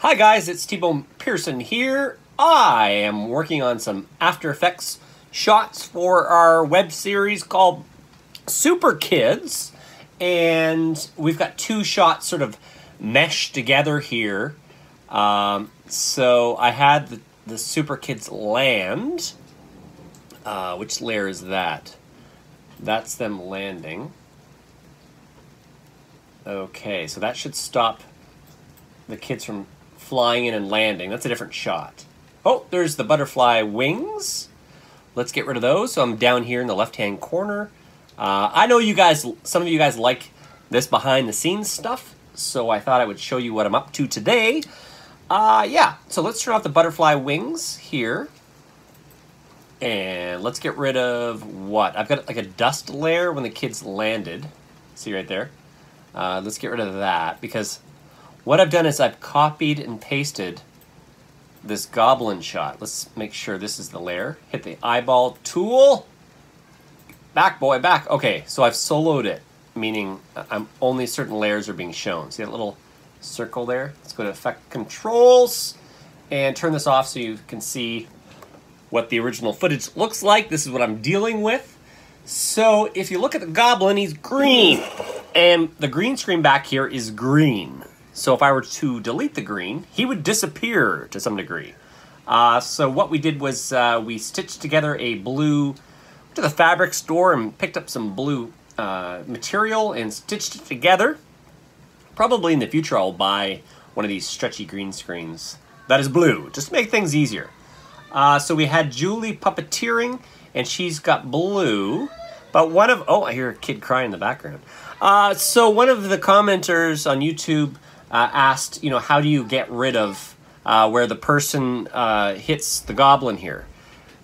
Hi guys, it's T-Bone Pearson here. I am working on some After Effects shots for our web series called Super Kids. And we've got two shots sort of meshed together here. Um, so I had the, the Super Kids land. Uh, which layer is that? That's them landing. Okay, so that should stop the kids from flying in and landing. That's a different shot. Oh, there's the butterfly wings. Let's get rid of those. So I'm down here in the left-hand corner. Uh, I know you guys, some of you guys like this behind-the-scenes stuff, so I thought I would show you what I'm up to today. Uh, yeah, so let's turn off the butterfly wings here. And let's get rid of what? I've got like a dust layer when the kids landed. See right there? Uh, let's get rid of that because what I've done is I've copied and pasted this goblin shot. Let's make sure this is the layer. Hit the eyeball tool. Back, boy, back. Okay, so I've soloed it, meaning I'm only certain layers are being shown. See that little circle there? Let's go to Effect Controls and turn this off so you can see what the original footage looks like. This is what I'm dealing with. So if you look at the goblin, he's green. And the green screen back here is green. So if I were to delete the green, he would disappear to some degree. Uh, so what we did was uh, we stitched together a blue, went to the fabric store and picked up some blue uh, material and stitched it together. Probably in the future I'll buy one of these stretchy green screens that is blue, just to make things easier. Uh, so we had Julie puppeteering, and she's got blue. But one of, oh, I hear a kid crying in the background. Uh, so one of the commenters on YouTube uh, asked, you know, how do you get rid of uh, where the person uh, hits the goblin here?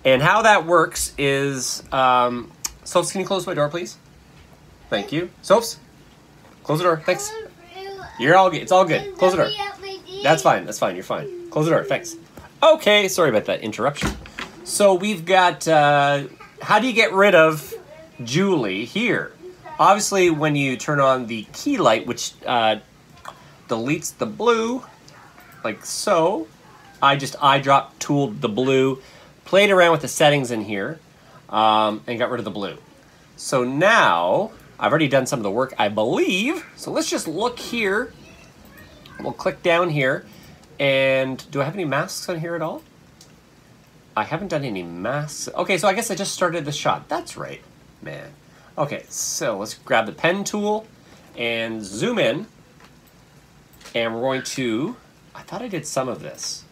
And how that works is, um, Sophs, can you close my door, please? Thank you. Sophs, close the door. Thanks. You're all good. It's all good. Close the door. That's fine. That's fine. You're fine. Close the door. Thanks. Okay, sorry about that interruption. So we've got, uh, how do you get rid of Julie here? Obviously, when you turn on the Keylight, which uh, deletes the blue, like so, I just eyedrop tooled the blue, played around with the settings in here, um, and got rid of the blue. So now, I've already done some of the work, I believe. So let's just look here. We'll click down here. And do I have any masks on here at all? I haven't done any masks. Okay, so I guess I just started the shot. That's right, man. Okay, so let's grab the pen tool and zoom in. And we're going to, I thought I did some of this.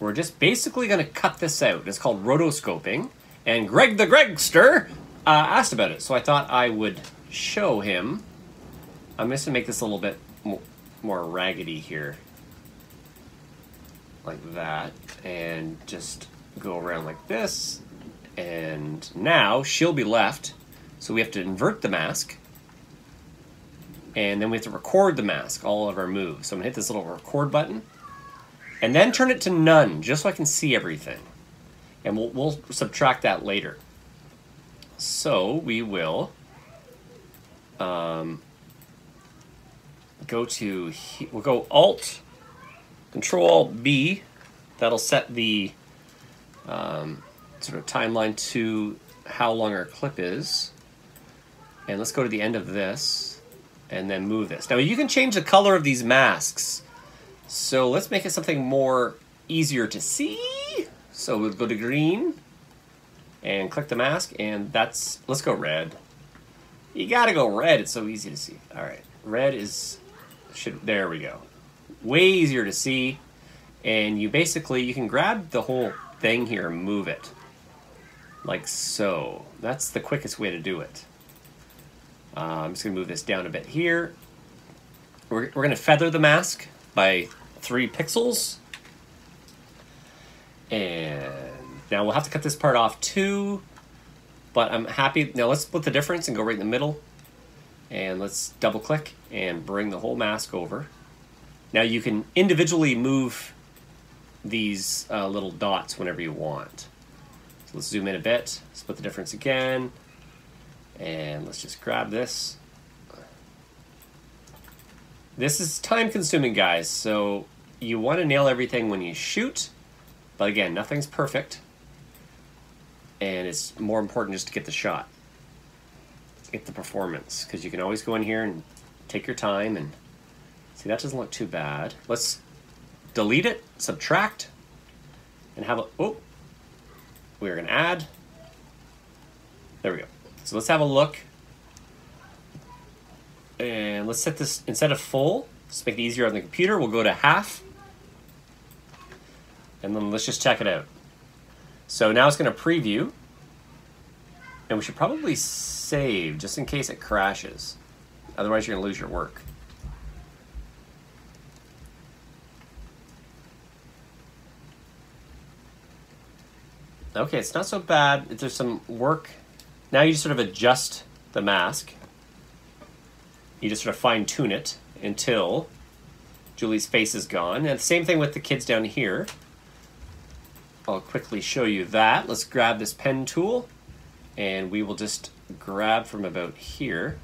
We're just basically going to cut this out. It's called rotoscoping. And Greg the Gregster uh, asked about it, so I thought I would show him. I'm just going to make this a little bit more raggedy here like that and just go around like this and now she'll be left so we have to invert the mask and then we have to record the mask all of our moves. So I'm gonna hit this little record button and then turn it to none just so I can see everything. And we'll, we'll subtract that later. So we will um, go to we'll go alt Control B, that'll set the um, sort of timeline to how long our clip is. And let's go to the end of this and then move this. Now you can change the color of these masks. So let's make it something more easier to see. So we'll go to green and click the mask and that's, let's go red. You gotta go red, it's so easy to see. All right, red is, should, there we go way easier to see. And you basically, you can grab the whole thing here and move it. Like so. That's the quickest way to do it. Uh, I'm just going to move this down a bit here. We're, we're going to feather the mask by three pixels. And now we'll have to cut this part off too. But I'm happy. Now let's split the difference and go right in the middle. And let's double click and bring the whole mask over. Now you can individually move these uh, little dots whenever you want. So let's zoom in a bit, split the difference again, and let's just grab this. This is time consuming, guys, so you want to nail everything when you shoot, but again, nothing's perfect. And it's more important just to get the shot, get the performance, because you can always go in here and take your time and see that doesn't look too bad. Let's delete it, subtract, and have a, oh, we're gonna add. There we go. So let's have a look. And let's set this, instead of full, let's make it easier on the computer, we'll go to half. And then let's just check it out. So now it's going to preview. And we should probably save just in case it crashes. Otherwise you're going to lose your work. Okay, it's not so bad. There's some work. Now you just sort of adjust the mask. You just sort of fine tune it until Julie's face is gone. And the same thing with the kids down here. I'll quickly show you that. Let's grab this pen tool and we will just grab from about here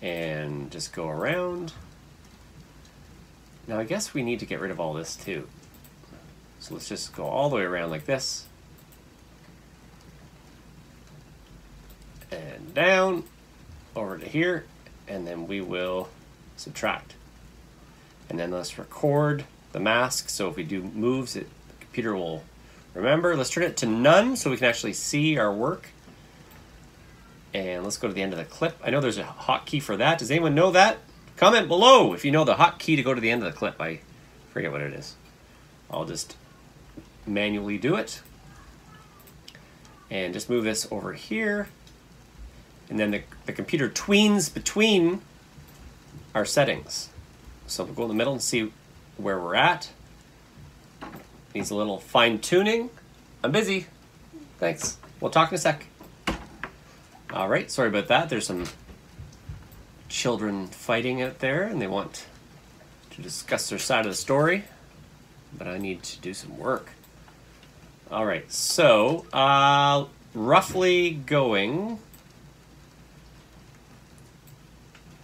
and just go around. Now I guess we need to get rid of all this too. So let's just go all the way around like this. And down, over to here, and then we will subtract. And then let's record the mask. So if we do moves, it, the computer will remember. Let's turn it to none so we can actually see our work. And let's go to the end of the clip. I know there's a hotkey for that. Does anyone know that? Comment below if you know the hotkey to go to the end of the clip. I forget what it is. I'll just manually do it. And just move this over here. And then the, the computer tweens between our settings. So we'll go in the middle and see where we're at. Needs a little fine tuning. I'm busy. Thanks. We'll talk in a sec. All right, sorry about that. There's some children fighting out there and they want to discuss their side of the story, but I need to do some work. All right, so uh, roughly going.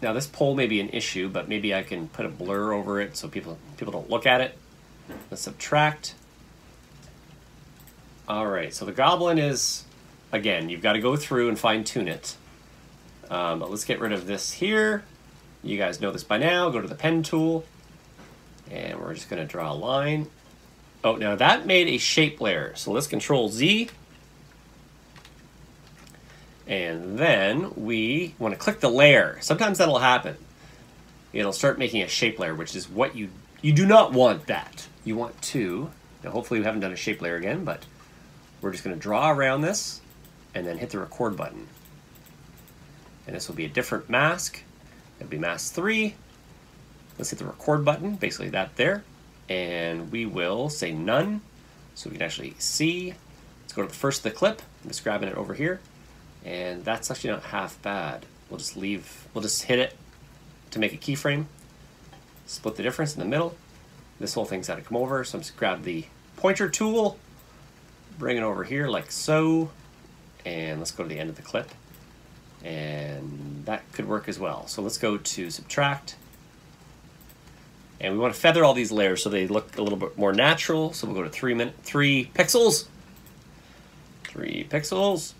Now this pole may be an issue, but maybe I can put a blur over it so people people don't look at it. Let's subtract. All right, so the goblin is, again, you've got to go through and fine tune it. Um, but let's get rid of this here. You guys know this by now. Go to the pen tool, and we're just going to draw a line. Oh, now that made a shape layer. So let's control Z. And then we want to click the layer. Sometimes that'll happen. It'll start making a shape layer, which is what you, you do not want that. You want to, now hopefully we haven't done a shape layer again, but we're just going to draw around this and then hit the record button. And this will be a different mask. It'll be mask 3. Let's hit the record button, basically that there and we will say none so we can actually see. Let's go to the first of the clip. I'm just grabbing it over here and that's actually not half bad. We'll just leave, we'll just hit it to make a keyframe. Split the difference in the middle. This whole thing's got to come over, so I'm just grab the pointer tool, bring it over here like so, and let's go to the end of the clip. And that could work as well. So let's go to subtract, and we want to feather all these layers so they look a little bit more natural. So we'll go to three minute, three pixels. Three pixels.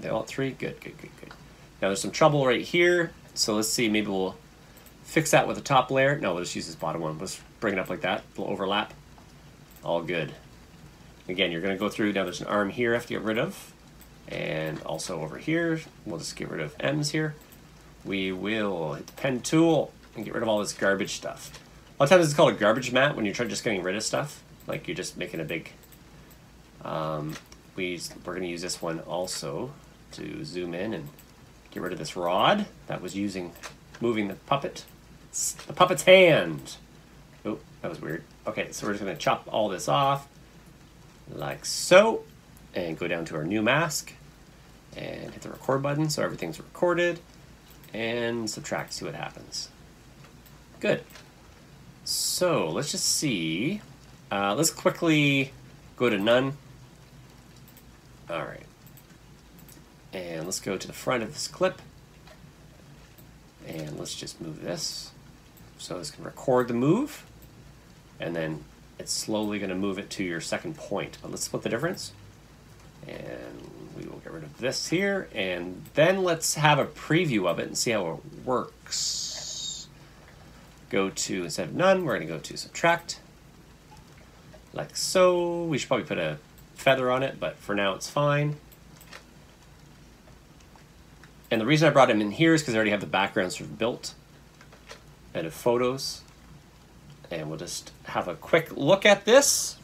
They all three? Good, good, good, good. Now there's some trouble right here. So let's see, maybe we'll fix that with the top layer. No, we'll just use this bottom one. Let's bring it up like that, little overlap. All good. Again, you're gonna go through, now there's an arm here I have to get rid of. And also over here, we'll just get rid of M's here. We will hit the pen tool and get rid of all this garbage stuff. A lot of times it's called a garbage matte when you're just getting rid of stuff. Like you're just making a big. Um, we we're gonna use this one also to zoom in and get rid of this rod that was using moving the puppet. The puppet's hand. Oh, that was weird. Okay, so we're just gonna chop all this off like so, and go down to our new mask and hit the record button so everything's recorded and subtract, see what happens. Good. So let's just see. Uh, let's quickly go to none. All right. And let's go to the front of this clip. And let's just move this. So it's going to record the move, and then it's slowly going to move it to your second point. But let's split the difference. And we will get rid of this here, and then let's have a preview of it and see how it works. Go to, instead of none, we're going to go to subtract, like so. We should probably put a feather on it, but for now it's fine. And the reason I brought him in here is because I already have the background sort of built. Edit photos. And we'll just have a quick look at this.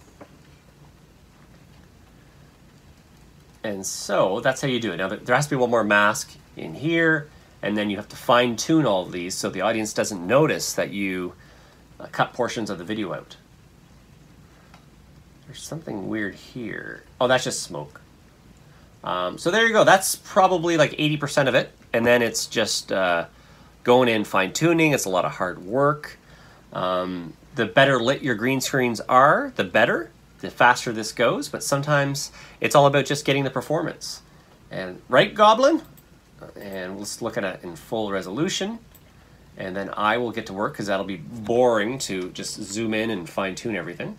And so that's how you do it. Now there has to be one more mask in here, and then you have to fine tune all of these so the audience doesn't notice that you uh, cut portions of the video out. There's something weird here. Oh, that's just smoke. Um, so there you go. That's probably like 80% of it. And then it's just uh, going in fine tuning. It's a lot of hard work. Um, the better lit your green screens are, the better, the faster this goes. But sometimes it's all about just getting the performance. And right, Goblin? And let's look at it in full resolution. And then I will get to work because that'll be boring to just zoom in and fine tune everything.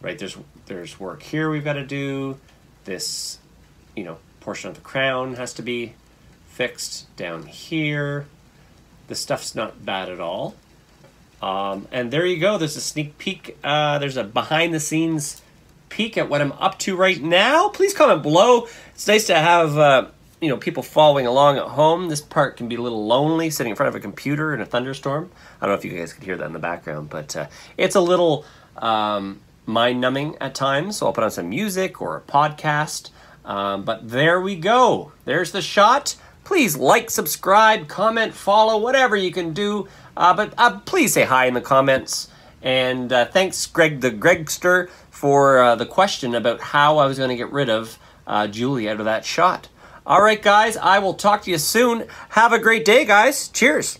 Right, there's there's work here we've got to do. This you know, portion of the crown has to be fixed down here. The stuff's not bad at all. Um, and there you go. There's a sneak peek. Uh, there's a behind the scenes peek at what I'm up to right now. Please comment below. It's nice to have uh, you know people following along at home. This part can be a little lonely sitting in front of a computer in a thunderstorm. I don't know if you guys could hear that in the background, but uh, it's a little um, mind numbing at times. So I'll put on some music or a podcast. Um, but there we go. There's the shot. Please like, subscribe, comment, follow, whatever you can do. Uh, but uh, please say hi in the comments. And uh, thanks, Greg the Gregster, for uh, the question about how I was going to get rid of uh, Julie out of that shot. All right, guys, I will talk to you soon. Have a great day, guys. Cheers.